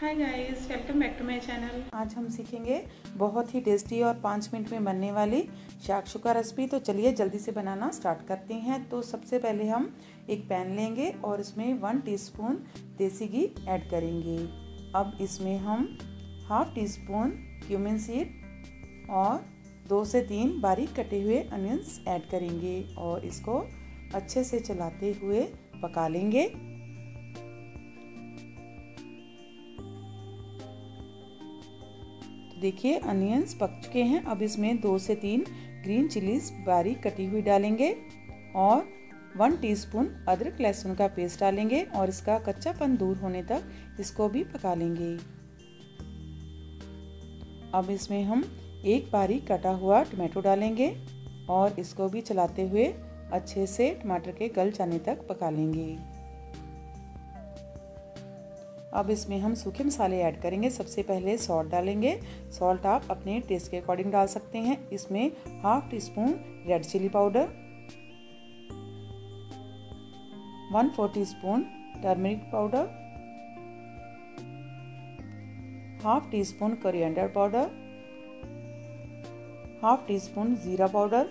Hi guys welcome back to my channel आज हम सीखेंगे बहुत ही टेस्टी और पाँच मिनट में बनने वाली शाक्षु का रेसिपी तो चलिए जल्दी से बनाना स्टार्ट करते हैं। तो सबसे पहले हम एक पैन लेंगे और इसमें वन टीस्पून देसी घी ऐड करेंगे। अब इसमें हम half teaspoon cumin seed और दो से तीन बारीक कटे हुए अनियंस ऐड करेंगे और इसको अच्छे से चलाते हुए पका लेंगे। देखिए, अनियंस पक चुके हैं। अब इसमें दो से तीन ग्रीन चिलीज बारीक कटी हुई डालेंगे और वन टीस्पून अदरक लहसुन का पेस्ट डालेंगे और इसका कच्चापन दूर होने तक इसको भी पका लेंगे। अब इसमें हम एक बारीक कटा हुआ टमाटो डालेंगे और इसको भी चलाते हुए अच्छे से टमाटर के गल जाने तक पका लेंगे। अब इसमें हम सूखे मसाले ऐड करेंगे। सबसे पहले सॉल्ट डालेंगे। सॉल्ट आप अपने टेस्ट के अकॉर्डिंग डाल सकते हैं। इसमें half teaspoon red chili powder one four teaspoon turmeric powder half teaspoon coriander powder half teaspoon jeera powder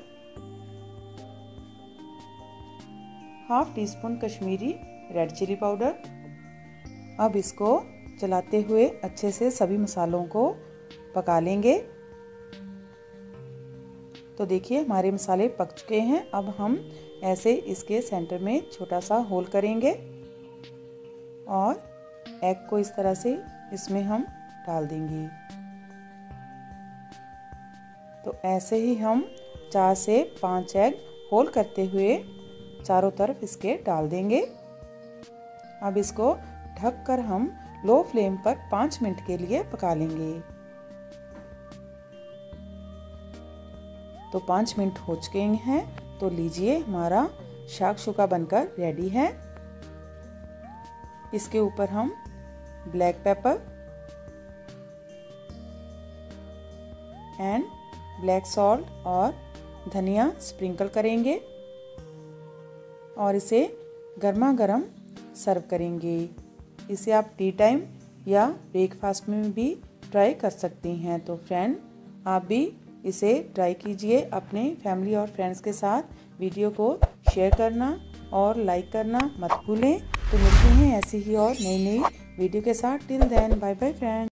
half teaspoon Kashmiri red chili powder अब इसको चलाते हुए अच्छे से सभी मसालों को पका लेंगे। तो देखिए, हमारे मसाले पक चुके हैं। अब हम ऐसे इसके सेंटर में छोटा सा होल करेंगे और एग को इस तरह से इसमें हम डाल देंगे। तो ऐसे ही हम चार से पाँच एग होल करते हुए चारों तरफ़ इसके डाल देंगे। अब इसको ढककर हम लो फ्लेम पर पाँच मिनट के लिए पका लेंगे। तो पाँच मिनट हो चुके हैं तो लीजिए हमारा शाक शुका बनकर रेडी है। इसके ऊपर हम black pepper and black salt और धनिया स्प्रिंकल करेंगे और इसे गर्मा गर्म सर्व करेंगे। इसे आप टी टाइम या ब्रेकफास्ट में भी ट्राई कर सकती हैं। तो फ्रेंड, आप भी इसे ट्राई कीजिए अपने फैमिली और फ्रेंड्स के साथ। वीडियो को शेयर करना और लाइक करना मत भूलें। तो मिलते हैं ऐसी ही और नई नई वीडियो के साथ। Till then bye bye friend.